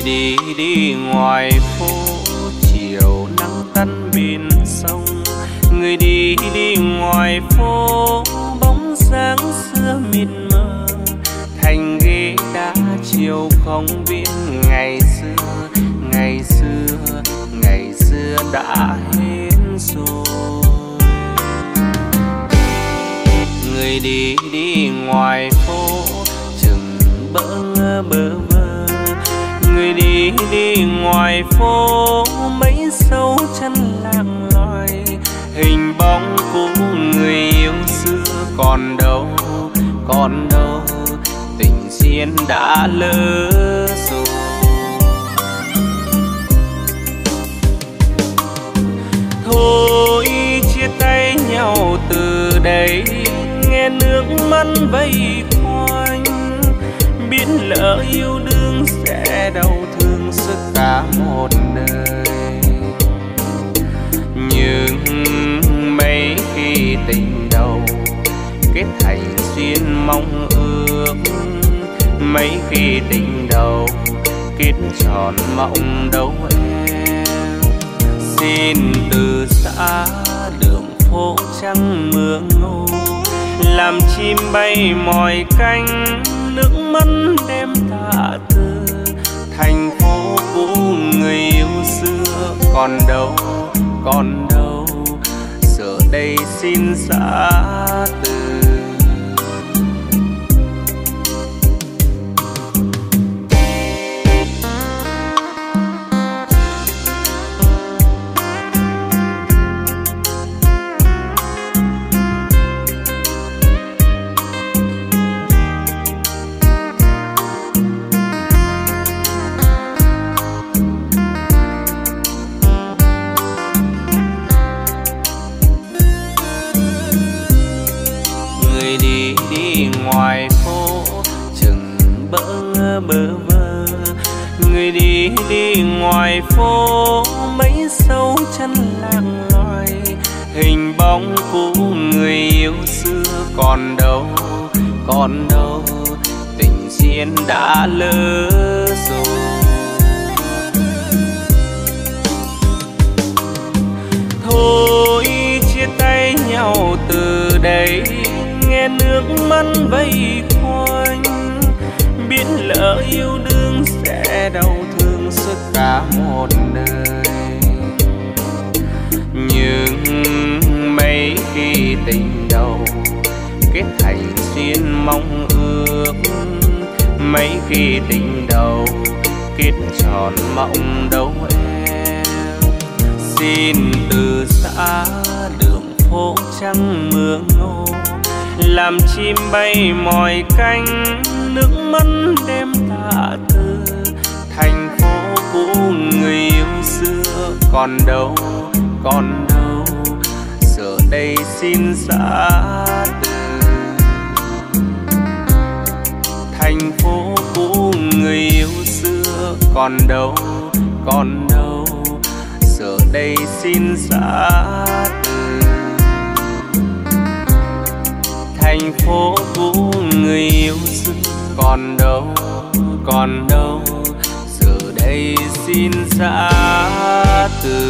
người đi đi ngoài phố, chiều nắng tắt bên sông. Người đi đi ngoài phố, bóng dáng xưa mịt mờ. Thành ghế đá chiều không biết ngày xưa ngày xưa ngày xưa đã hết rồi. Người đi đi ngoài phố người đi đi ngoài phố, mấy sâu chân lạc loài hình bóng của người yêu xưa, còn đâu còn đâu, tình duyên đã lỡ rồi. Thôi chia tay nhau từ đây, nghe nước mắt vây biết lỡ yêu đương sẽ đau thương suốt cả một đời. Nhưng mấy khi tình đầu, kết thành duyên mong ước. Mấy khi tình đầu, kết tròn mộng đâu em. Xin từ xa đường phố trắng mưa ngô, làm chim bay mỏi cánh nước mắt đem tạ từ thành phố cũ người yêu xưa, còn đâu còn đâu. Giờ đây xin xa bơ vơ người đi đi ngoài phố, mấy sâu chân lạc loài hình bóng cũ người yêu xưa còn đâu còn đâu. Tình duyên đã lỡ rồi. Thôi chia tay nhau từ đây, nghe nước mắt vây quanh biết lỡ yêu đương sẽ đau thương suốt cả một đời. Nhưng mấy khi tình đầu kết thành duyên mong ước, mấy khi tình đầu kết tròn mộng đâu em. Xin từ xa đường phố trắng mưa ngô làm chim bay mỏi cánh, nước mắt đêm tạ từ thành phố cũ người yêu xưa, còn đâu còn đâu. Giờ đây xin xa từ thành phố cũ người yêu xưa, còn đâu còn đâu. Giờ đây xin xa từ thành phố cũ người yêu xưa còn đâu còn đâu, giờ đây xin xa từ